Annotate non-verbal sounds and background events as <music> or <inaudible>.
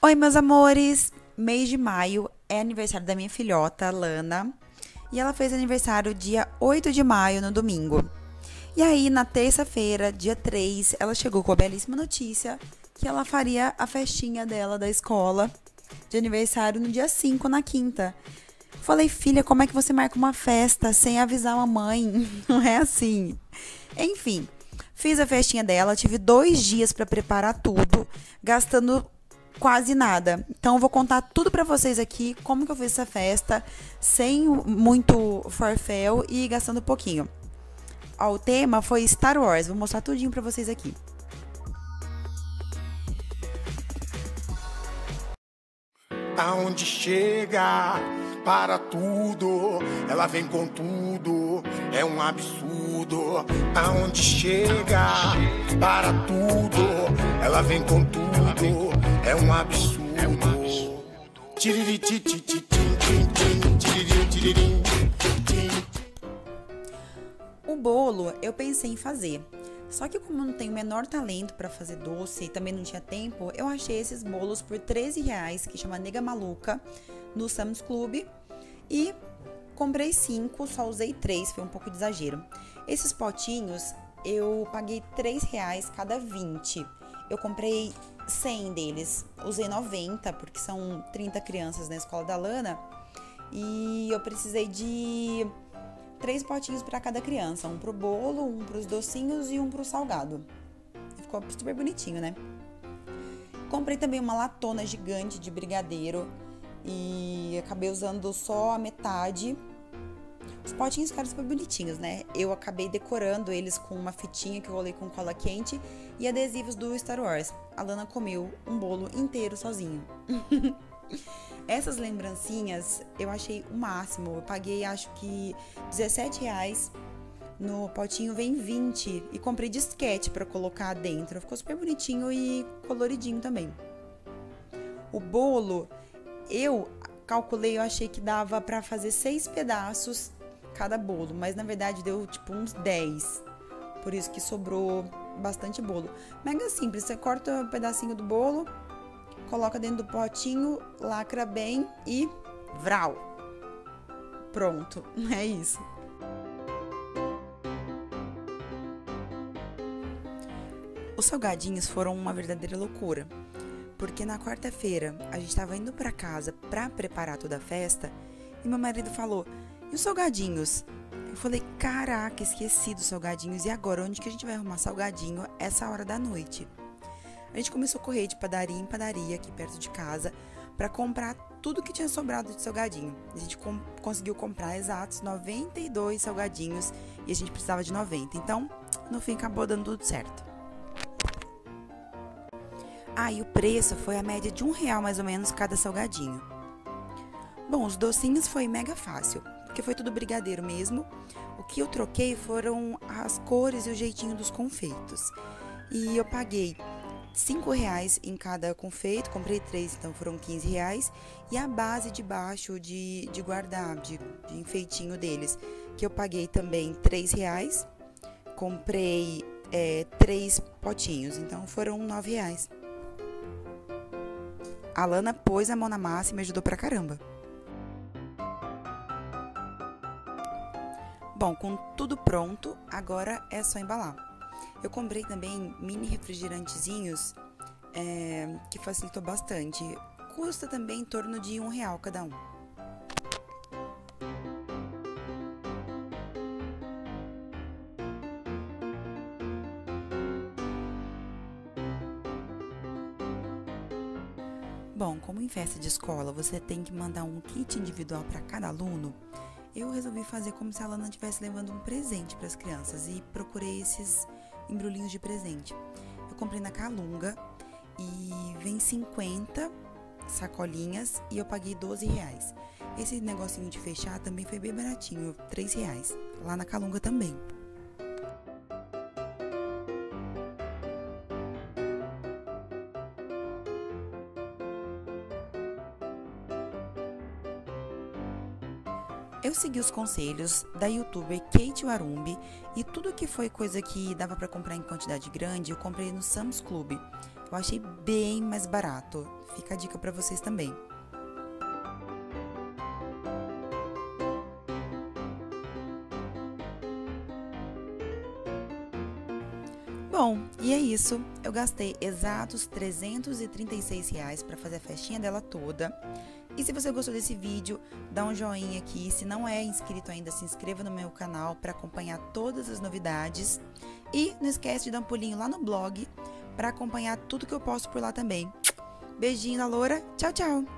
Oi, meus amores! Mês de maio é aniversário da minha filhota, Lana. E ela fez aniversário dia 8 de maio, no domingo. E aí, na terça-feira, dia 3, ela chegou com a belíssima notícia que ela faria a festinha dela da escola de aniversário no dia 5, na quinta. Falei, filha, como é que você marca uma festa sem avisar a mamãe? <laughs> Não é assim. Enfim, fiz a festinha dela, tive dois dias para preparar tudo, gastando quase nada. Então eu vou contar tudo para vocês aqui, como que eu fiz essa festa, sem muito forféu e gastando pouquinho. Ó, o tema foi Star Wars, vou mostrar tudinho para vocês aqui. Aonde chega para tudo, ela vem com tudo, é um absurdo. Aonde chega para tudo, ela vem com tudo, é um absurdo. O bolo eu pensei em fazer. Só que como eu não tenho o menor talento para fazer doce e também não tinha tempo, eu achei esses bolos por 13 reais, que chama Nega Maluca, no Sam's Club. E comprei cinco, só usei três, foi um pouco de exagero. Esses potinhos eu paguei 3 reais cada 20. Eu comprei 100 deles, usei 90, porque são 30 crianças na escola da Lana. E eu precisei de três potinhos para cada criança, um pro bolo, um pros docinhos e um pro salgado. Ficou super bonitinho, né? Comprei também uma latona gigante de brigadeiro e acabei usando só a metade. Os potinhos ficaram super bonitinhos, né? Eu acabei decorando eles com uma fitinha que eu rolei com cola quente e adesivos do Star Wars. A Lana comeu um bolo inteiro sozinho. <laughs> Essas lembrancinhas eu achei o máximo. Eu paguei acho que 17 reais. No potinho vem 20 e comprei disquete para colocar dentro. Ficou super bonitinho e coloridinho também. O bolo, eu calculei, eu achei que dava para fazer seis pedaços cada bolo, mas na verdade deu tipo uns 10. Por isso que sobrou bastante bolo. Mega simples, você corta um pedacinho do bolo, coloca dentro do potinho, lacra bem e vral. Pronto, <laughs> é isso. Os salgadinhos foram uma verdadeira loucura, porque na quarta-feira a gente estava indo para casa para preparar toda a festa e meu marido falou: "E os salgadinhos?" Eu falei: "Caraca, esqueci dos salgadinhos e agora onde que a gente vai arrumar salgadinho essa hora da noite?" A gente começou a correr de padaria em padaria aqui perto de casa para comprar tudo que tinha sobrado de salgadinho. A gente com conseguiu comprar exatos 92 salgadinhos e a gente precisava de 90. Então, no fim acabou dando tudo certo. Ah, e o preço foi a média de um real mais ou menos cada salgadinho. Bom, os docinhos foi mega fácil, porque foi tudo brigadeiro mesmo. O que eu troquei foram as cores e o jeitinho dos confeitos. E eu paguei 5 reais em cada confeito, comprei três, então foram 15 reais. E a base de baixo de, de guardar, de, de enfeitinho deles, que eu paguei também 3 reais. Comprei é, três potinhos, então foram 9 reais. A Lana pôs a mão na massa e me ajudou pra caramba. Bom, com tudo pronto, agora é só embalar. Eu comprei também mini refrigerantezinhos é, que facilitou bastante. Custa também em torno de um real cada um. Bom, como em festa de escola você tem que mandar um kit individual para cada aluno, eu resolvi fazer como se a Lana estivesse levando um presente para as crianças e procurei esses embrulhinhos de presente. Eu comprei na Calunga e vem 50 sacolinhas e eu paguei 12 reais. Esse negocinho de fechar também foi bem baratinho, 3 reais. Lá na Calunga também. Eu segui os conselhos da youtuber Kate Warumbi e tudo que foi coisa que dava para comprar em quantidade grande, eu comprei no Sam's Club. Eu achei bem mais barato. Fica a dica para vocês também. Bom, e é isso. Eu gastei exatos 336 reais para fazer a festinha dela toda. E se você gostou desse vídeo, dá um joinha aqui. Se não é inscrito ainda, se inscreva no meu canal para acompanhar todas as novidades. E não esquece de dar um pulinho lá no blog para acompanhar tudo que eu posto por lá também. Beijinho da Loura. Tchau, tchau.